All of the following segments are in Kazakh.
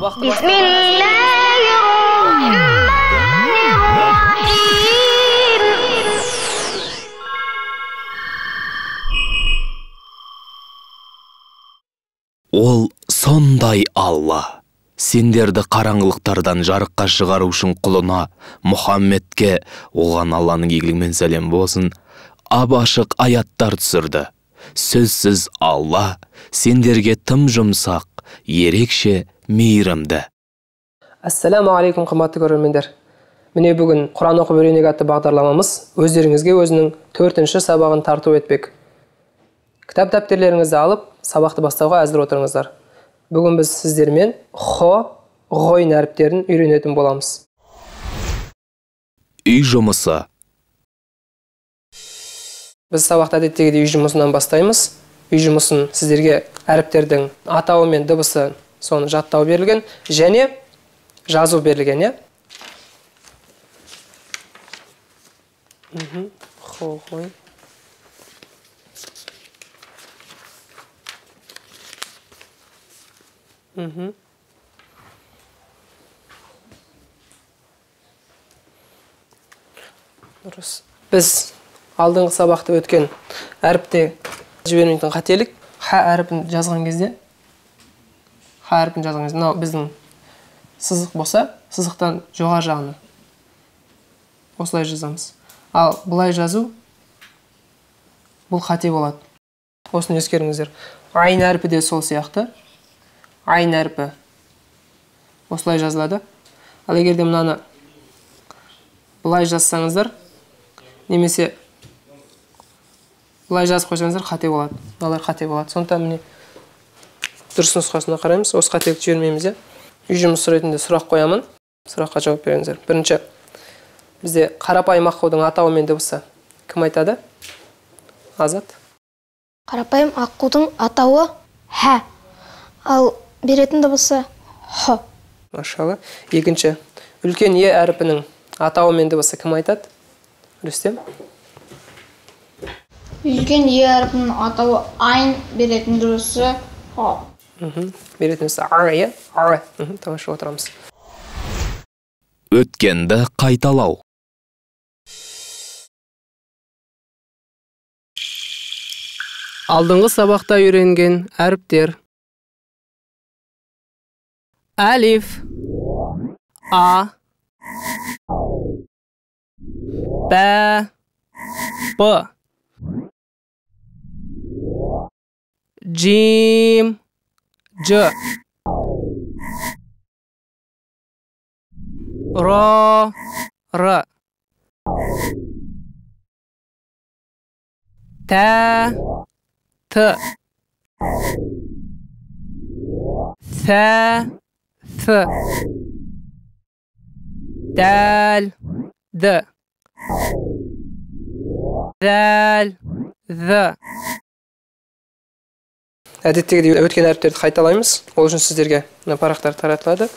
сабақты بسم الله الرحمن الرحيم ол сондай алла сендерді қараңғылықтардан жарыққа шығару үшін құлына мұхаммедке оған алланың игілігі сәлем болсын ап ашық аяттар түсірді сөзсіз алла сендерге тым жұмсақ ерекше мейірімді. Ассаламу алейкум қымбатты көрермендер. Міне бүгін құран оқып үйренейік атты бағдарламамыз өздеріңізге өзінің төртінші сабағын тарту етпек. Кітап дәптерлеріңізді алып сабақты бастауға әзір отырыңыздар. Бүгін біз сіздермен хо ғойн әріптерін үйренетін боламыз. Үй жұмысы. Біз сабақта әдеттегідей үй жұмысынан бастаймыз. Үй жұмысын сіздерге әріптердің атауы мен дыбысы соны жаттау берілген және жазу берілген иә? Дұрыс. Біз алдыңғы сабақты өткен әріпте жібермейтін қателік х әріпін жазған кезде х әріпін жазған кезде мынау біздің сызық болса сызықтан жоғары жағына осылай жазамыз. Ал былай жазу бұл қате болады. Осыны ескеріңіздер. Айн әрпі де сол сияқты. Айн әрпі осылай жазылады. Ал егер де мынаны былай жазсаңыздар немесе былай жазып қойсаңыздар қате болады. Мыналар қате болады. Сондықтан міне дұрыс нұсқасына қараймыз. Осы қателікті жібермейміз иә. Үй жұмысы ретінде сұрақ қоямын. Сұраққа жауап беріңіздер. Бірінші бізде қарапайым аққудың атауы мен дыбысы кім айтады? Азат. Қарапайым аққудың атауы хә ал беретін дыбысы х машалла. Екінші үлкен е әрпінің атауы мен дыбысы кім айтады? Рүстем. Үлкен е әрпінің атауы айн беретін дыбысы х мхм беретін дыбысы а иә? А мхм тамаша отырамыз. Өткенді қайталау. Алдыңғы сабақта үйренген әріптер. Әлиф а. Бә б. Жим جاء. را را. تا ت. ث ث. دال د. ذال ذ. Әдеттегідей өткен әріптерді қайталаймыз. Ол үшін сіздерге мына парақтар таратылады.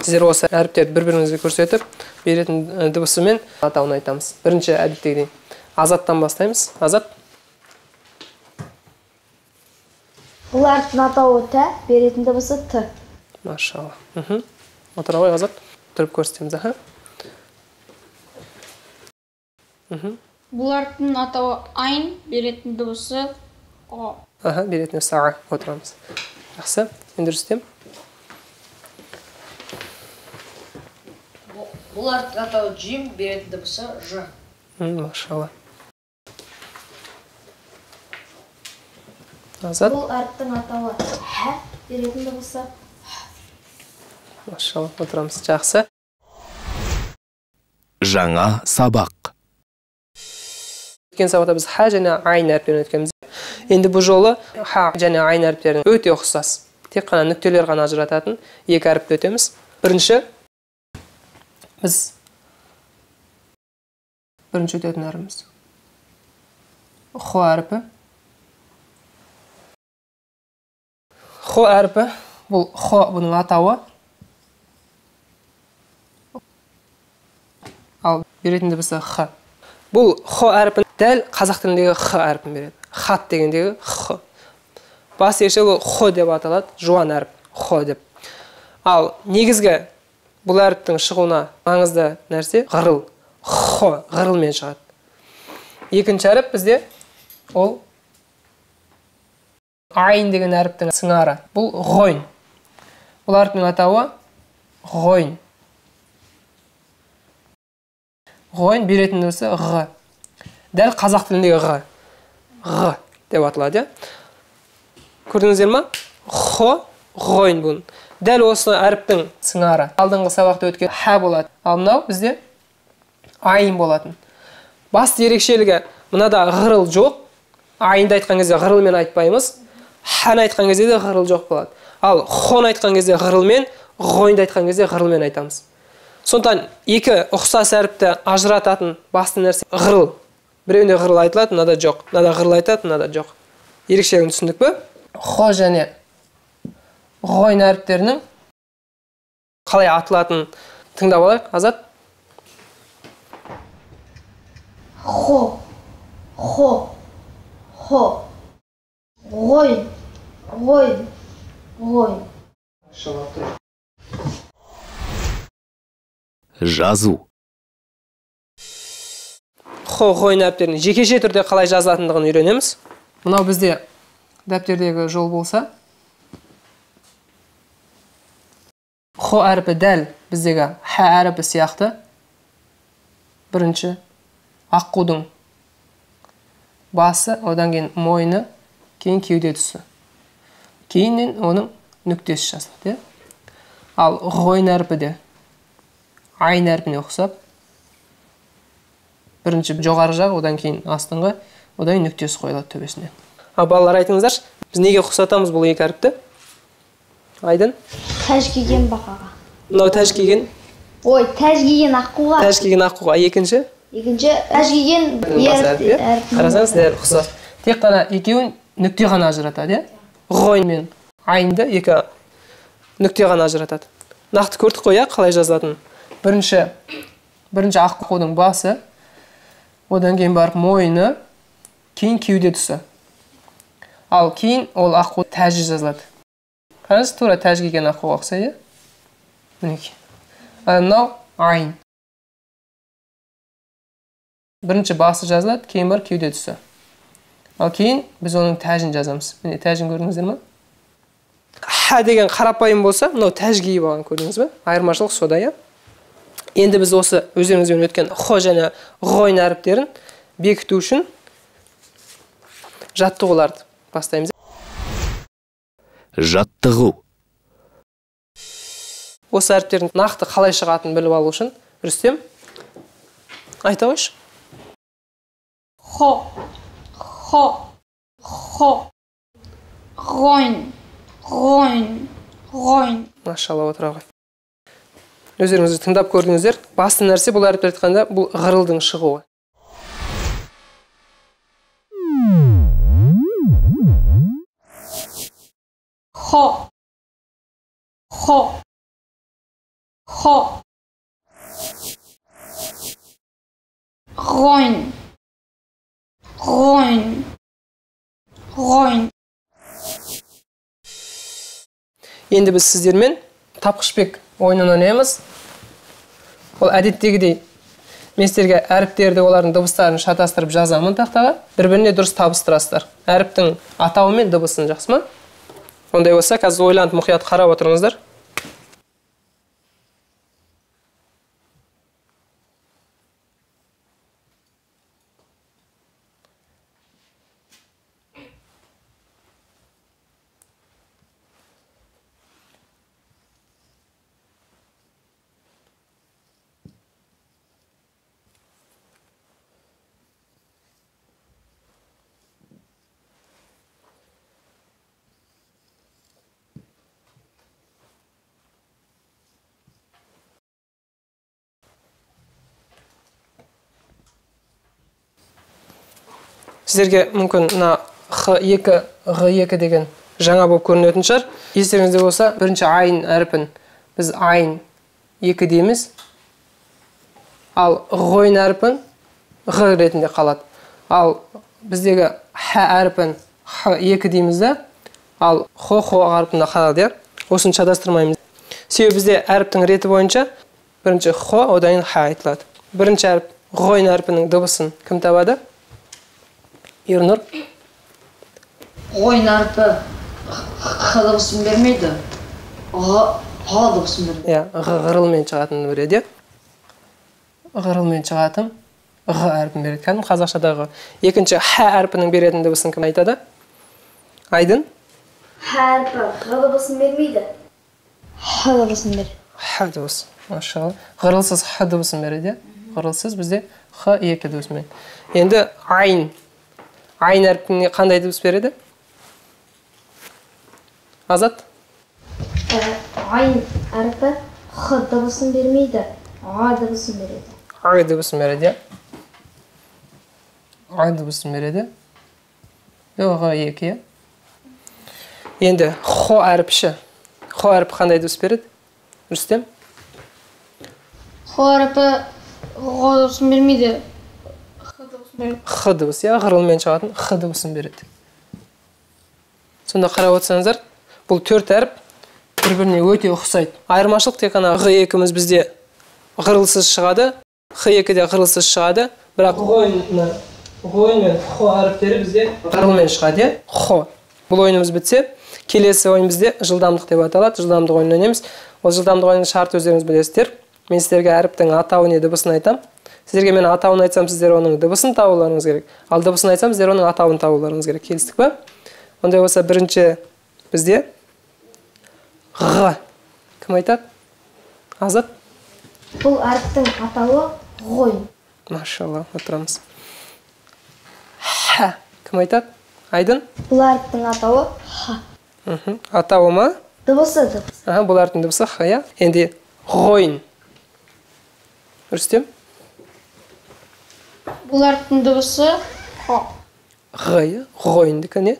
Сіздер осы әріптерді бір біріңізге көрсетіп беретін дыбысы мен атауын айтамыз. Бірінші әдеттегідей азаттан бастаймыз азат. Бұл әріптің атауы тә беретін дыбысы т машалла. Мхм. Отыра ғой азат. Тұрып көрсетеміз аха. Мхм. Бұл әріптің атауы айн беретін дыбысы о аха беретін саға отырамыз жақсы енді рүстем Бұл әріптің атауы джим беретін дыбысы ж. Машалла азат бұл әріптің атауы хә беретін дыбысы машалла отырамыз жақсы жаңа сабақ. Өткен сабақта біз ха және айн әріптерін өткенбіз енді бұл жолы ха және айн әріптерін өте ұқсас. Тек қана нүктелер ғана ажырататын екі әріпті өтеміз. Бірінші біз бірінші өтетін әріпіміз. Хо әріпі. Хо әріпі бұл хо бұның атауы. Ал беретін дыбысы х. Бұл х әріпін дәл қазақ тіліндегі х әріпін береді. Хат дегендегі х. Бас ерекшелігі хо деп аталады жуан әріп хо деп. Ал негізгі бұл әріптің шығуына маңызды нәрсе ғырыл. Хо ғырылмен шығады. Екінші әріп бізде ол айн деген әріптің сыңары. Бұл ғойн. Бұл әріптің атауы ғойн. Ғойн беретін дыбысы ғ. Дәл қазақ тіліндегі ғ. Ғ деп аталады иә көрдіңіздер ма хо ғойн бұл дәл осы әріптің сыңары алдыңғы сабақта өткен һә болады ал мынау бізде айн болатын басты ерекшелігі мынада ғырыл жоқ айнды айтқан кезде ғырылмен айтпаймыз һәні айтқан кезде де ғырыл жоқ болады ал хон айтқан кезде ғырылмен ғойнды айтқан кезде ғырылмен айтамыз сондықтан екі ұқсас әріпті ажырататын басты нәрсе ғырыл біреуінде ғырыл айтылады мынада жоқ. Мынада ғырыл айтады мынада жоқ. Ерекшелігін түсіндік пе? Хо және ғойн әріптерінің қалай аталатынын тыңдап алайық. Азат? Хо хо хо. Ғойн ғойн ғойн жазу. Хо ғойн әріптерінің жекеше түрде қалай жазылатындығын үйренеміз. Мынау бізде дәптердегі жол болса хо әріпі дәл біздегі хә әріпі сияқты бірінші аққудың басы одан кейін мойны кейін кеуде тұсы. Кейіннен оның нүктесі жазылады иә. Ал ғойн әрпі де айн әрпіне ұқсап бірінші жоғары жақ одан кейін астыңғы одан кейін нүктесі қойылады төбесіне. Ал балалар айтыңыздаршы біз неге ұқсатамыз бұл екі әріпті? Айдын? Тәж киген бақаға мынау тәж киген? Ой тәж киген аққуға. Тәж киген аққуға. Екінші? Екінші тәж киген иә? қарасаңыз дәл ұқсас тек қана екеуін нүкте ғана ажыратады иә? Ғойн мен айнды екі нүкте ғана ажыратады. Нақты көрдік қой иә? Қалай жазылатынын. Бірінші бірінші аққудың басы одан кейін барып мойны кейін кеуде тұсы ал кейін ол аққу тәжі жазылады. Қараңыз тура тәж киген аққуға ұқсайды. Иә мінекей мынау айн. Бірінші басы жазылады кейін барып кеуде тұсы ал кейін біз оның тәжін жазамыз. Міне тәжін көрдіңіздер ма һә деген қарапайым болса мынау тәж киіп алған көрдіңіз ба айырмашылық сода иә? Енді біз осы өздеріңізбен өткен хо және ғойн әріптерін бекіту үшін жаттығуларды бастаймыз жаттығу осы әріптердің нақты қалай шығатынын біліп алу үшін рүстем айта қойшы хо хо хо ғойн ғойн ғойн машалла отыра ғой өздеріңіз тыңдап көрдіңіздер. Басты нәрсе бұл әріптерді айтқанда бұл ғырылдың шығуы. Хо. Хо. Хо. Ғойн ғойн ғойн енді біз сіздермен тапқышбек ойынын ойнаймыз. Ол әдеттегідей мен сіздерге әріптерді олардың дыбыстарын шатастырып жазамын тақтаға. Бір біріне дұрыс табыстырасыздар. Әріптің атауы мен дыбысын жақсы ма? Ондай болса қазір ойланып мұқият қарап отырыңыздар. Сіздерге мүмкін мына х екі ғ екі деген жаңа болып көрінетін шығар. Естеріңізде болса бірінші айн әріпін біз айн екі дейміз. Ал ғойн әріпін ғ ретінде қалады. Ал біздегі х әріпін х екі дейміз да ал хо хо әрпінде қалады иә? Осыны шатастырмаймыз себебі бізде әріптің реті бойынша бірінші хо одан кейін ха айтылады. Бірінші әріп ғойн әрпінің дыбысын кім табады? Ернұр әрпі х дыбысын бермейді. Ға дыбысын береді. иә ғырылмен шығатынын береді иә ғырылмен шығатын ғ әрпін береді кәдімгі қазақшадағы екінші х әрпінің беретін дыбысын кім айтады айдын х әрпі ғ дыбысын бермейді х дыбысын береді х дыбысы машалла ғырылсыз х дыбысын береді иә ғырылсыз бізде х екі дыбысымен енді айн айн әрпіне қандай дыбыс береді? Азат? Ә, айн әрпі х дыбысын бермейді а дыбысын береді. Ай дыбысын береді иә? Ай дыбысын береді. Ға екі иә? Енді хо әрпіші хо әрпі қандай дыбыс береді? Рүстем? Х әрпі ға дыбысын бермейді х дыбысы иә ғырылмен шығатын х дыбысын береді. Сонда қарап отырсаңыздар бұл төрт әріп бір біріне өте ұқсайды. Айырмашылық тек қана х екіміз бізде ғырылсыз шығады х екіде ғырылсыз шығады бірақ ғойн мен хо әріптері бізде ғырылмен шығады иә? Хо бұл ойынымыз бітсе келесі ойын бізде жылдамдық деп аталады. Жылдамдық ойынын ойнаймыз. Ол жылдамдық ойынның шарты өздеріңіз білесіздер. Мен сіздерге әріптің атауы не дыбысын айтамын сіздерге мен атауын айтсам сіздер оның дыбысын табуларыңыз керек. Ал дыбысын айтсам сіздер оның атауын табуларыңыз керек. Келістік па? Ондай болса бірінші бізде ға кім айтады? Азат? Бұл әріптің атауы ғойн машалла отырамыз. Х. Кім айтады? Айдын? Бұл әріптің атауы х. Мхм. Атауы ма? Дыбысы дыбыс. Аха, бұл әріптің дыбысы х иә? Енді ғойн рүстем? Бұл әріптің дыбысы г иә? Ғойндікі не?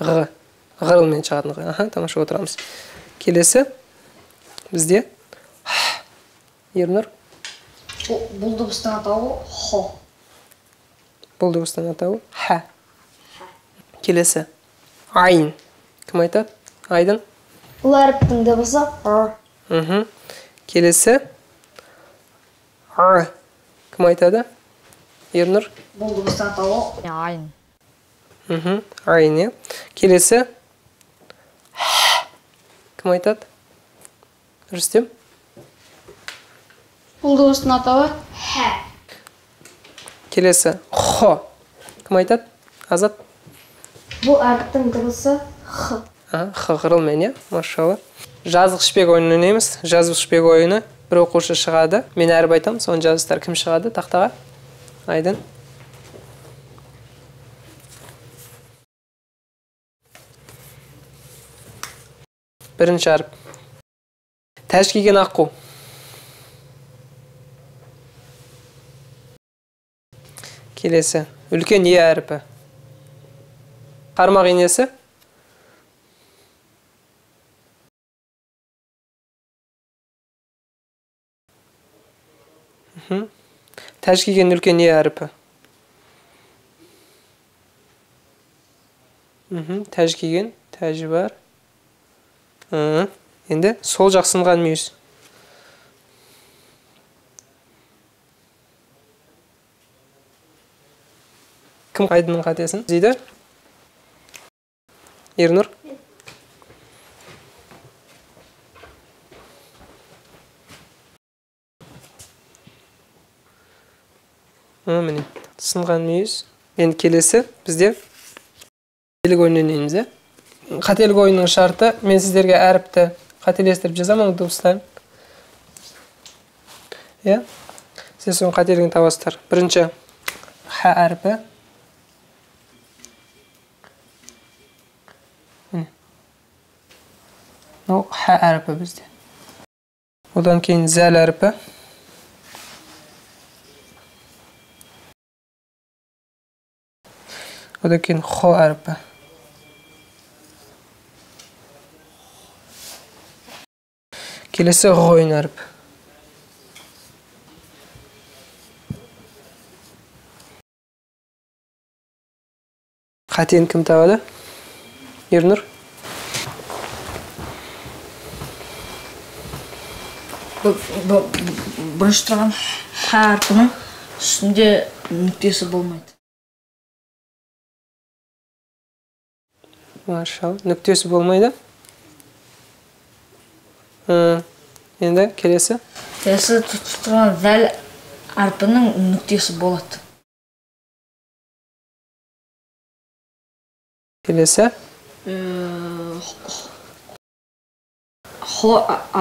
Г ғырылмен шығатын г аха тамаша отырамыз. Келесі. Бізде ернұр? Бұл, дыбыстың атауы хо. бұл дыбыстың атауы х. Келесі. Айн. Кім айтады? Айдын? Бұл әріптің дыбысы р. Мхм. Келесі. Р. Кім айтады? Ернұр Бұл айн мхм айн иә. Келесі? Х. кім айтады? Рүстем? Бұл дыбыстың атауы х келесі? Хо. Кім айтады? Азат? Бұл әріптің дыбысы х. А, х ғырылмен иә. Машалла. Жазық ішпек ойынын ойнаймыз жазық ішпек ойыны бір оқушы шығады. Мен әріп айтамын соны жазыңыздар кім шығады? Тақтаға? Айдын бірінші әріп тәж киген аққу келесі үлкен е әріпі қармақ инесі тәж киген үлкен е әріпі? Мхм тәж киген тәжі бар. Енді сол жақ сынған мүйіз. Кім айдынның қатесін? Дейді. Ернұр. Міне сынған мүйіз. Енді келесі бізде қателік ойынын ойнаймыз иә қателік ойынның шарты мен сіздерге әріпті қателестіріп жазамын дыбыстарын. Иә? Сіз соның қателігін табасыздар. Бірінші х әрпі. Міне. Мынау х әрпі бізде. Одан кейін зәл әрпі. Одан кейін хо әрпі келесі ғойн әрпі қатені кім табады ернұр бірінші тұрған х әрпінің үстінде нүктесі болмайды машалла нүктесі болмайды енді келесі келесі т- тұрған зәл әрпінің нүктесі болады келесі хо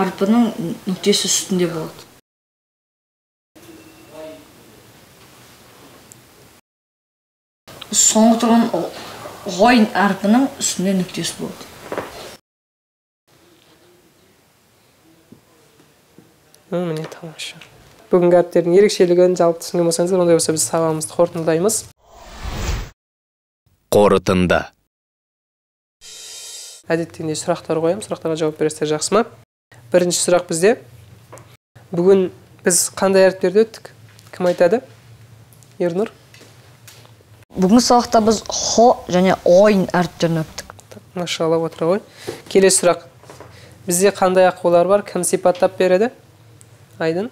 әрпінің нүктесі үстінде болады соңғы тұрған ғойн әрпінің үстінде нүктесі болады Ы, міне тамаша. Бүгінгі әріптердің ерекшелігін жалпы түсінген болсаңыздар ондай болса біз сабағымызды қорытындылаймыз. Қорытынды. Әдеттегідей сұрақтар қоямын. Сұрақтарға жауап бересіздер жақсы ма? Бірінші сұрақ бізде. Бүгін біз қандай әріптерді өттік? Кім айтады? Ернұр? Бүгінгі сабақта біз хо және ойн әріптерін өттік машалла отыра ғой келесі сұрақ бізде қандай аққулар бар кім сипаттап береді айдын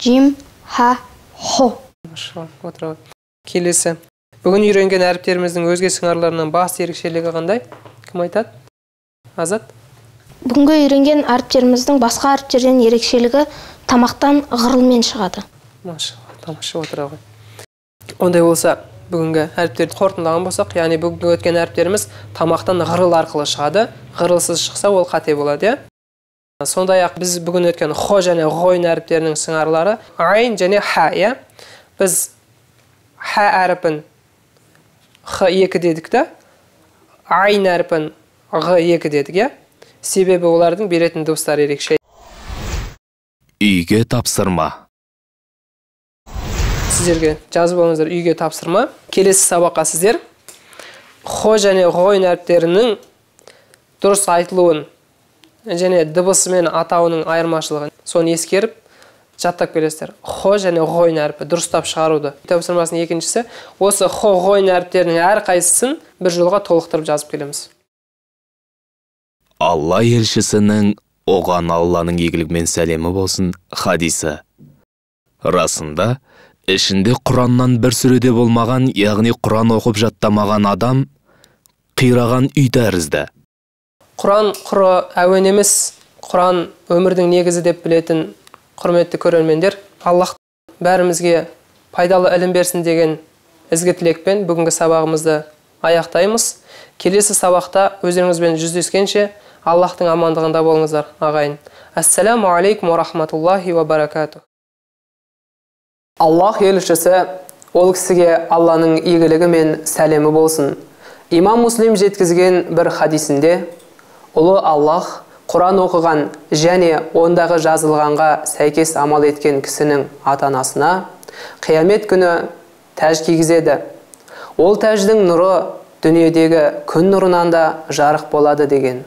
Джим, ха, хо. машалла отыра ғой келесі бүгін үйренген әріптеріміздің өзге сыңарларынан басты ерекшелігі қандай кім айтады азат Бүгінгі үйренген әріптеріміздің басқа әріптерден ерекшелігі тамақтан ғырылмен шығады. машалла тамаша отыра ғой ондай болса бүгінгі әріптерді қорытындылаған болсақ яғни бүгінгі өткен әріптеріміз тамақтан ғырыл арқылы шығады. Ғырылсыз шықса ол қате болады иә? Сондай ақ біз бүгін өткен хо және ғойн әріптерінің сыңарлары айн және ха иә? Біз ха әріпін х екі дедік та айн әріпін ғ екі дедік иә? Себебі олардың беретін дыбыстары ерекше. Үйге тапсырма. Сіздерге жазып алыңыздар үйге тапсырма. Келесі сабаққа сіздер хо және ғойн әріптерінің дұрыс айтылуын және дыбысы мен атауының айырмашылығын соны ескеріп жаттап келесіздер. Хо және ғойн әрпі дұрыстап шығаруды. Тапсырмасының екіншісі осы хо ғойн әріптерінің әрқайсысын бір жолға толықтырып жазып келеміз. Алла елшісінің оған алланың игілігімен сәлемі болсын хадисі. Расында ішінде құраннан бір сүреде болмаған яғни құран оқып жаттамаған адам қираған үй тәрізді. Құран құры әуен емес құран өмірдің негізі деп білетін құрметті көрермендер аллах бәрімізге пайдалы ілім берсін деген ізгі тілекпен бүгінгі сабағымызды аяқтаймыз. Келесі сабақта өздеріңізбен жүздескенше аллахтың амандығында болыңыздар ағайын. Ассаламу алейкум уа рахматуллахи уа баракату аллах елшісі ол кісіге алланың игілігі мен сәлемі болсын. Имам муслим жеткізген бір хадисінде ұлы аллах құран оқыған және ондағы жазылғанға сәйкес амал еткен кісінің ата анасына қиямет күні тәж кигізеді. Ол тәждің нұры дүниедегі күн нұрынан да жарық болады деген.